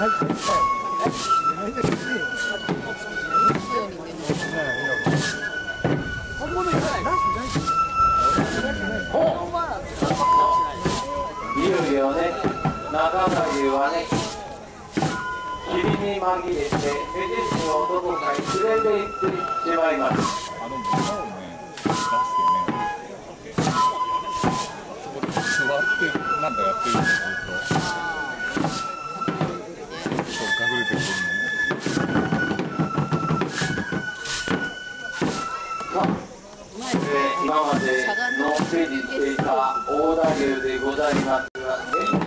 いよいよね中崎はね霧に紛れて目印のどこかに連れて行ってしまいますあの豚をね出してねそこで座ってなんかやってるんですずっと。今までの整理していた大田流でございますが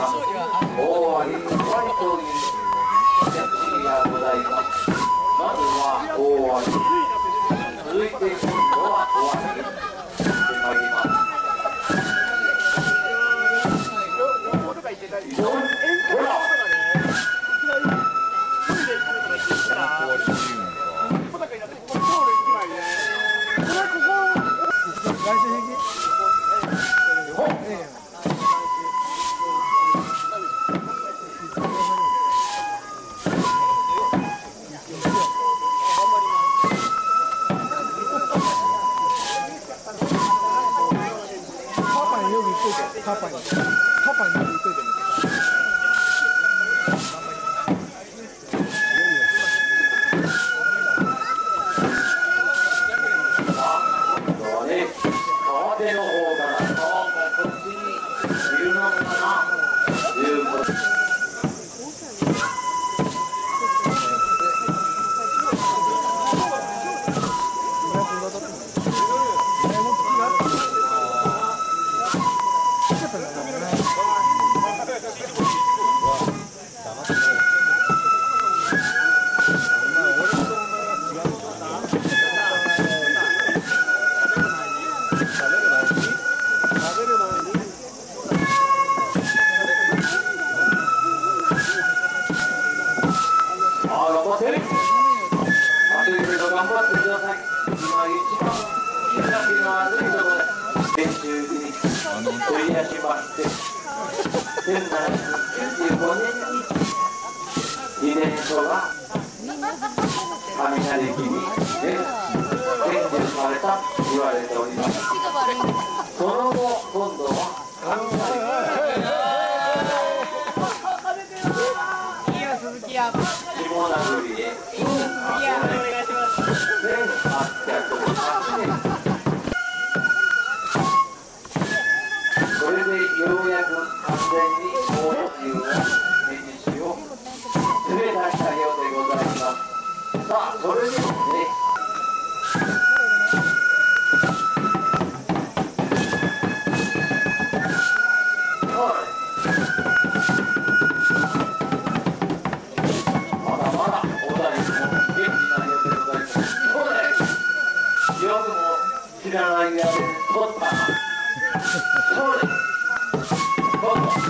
ます大割割という薬師がござい。ますまずは大割続い。て今度は大割でまりますいてパパに。パパに言っといて今頑張ってください今一番日差しの悪いところで練習に取り出しまして1795年にイベントが雷木に伝授されたと言われておりますく完全に大野流の目印を連れ出したようでございますさあそれでです。そうだよ。よくも知らないやつ取った。Oh,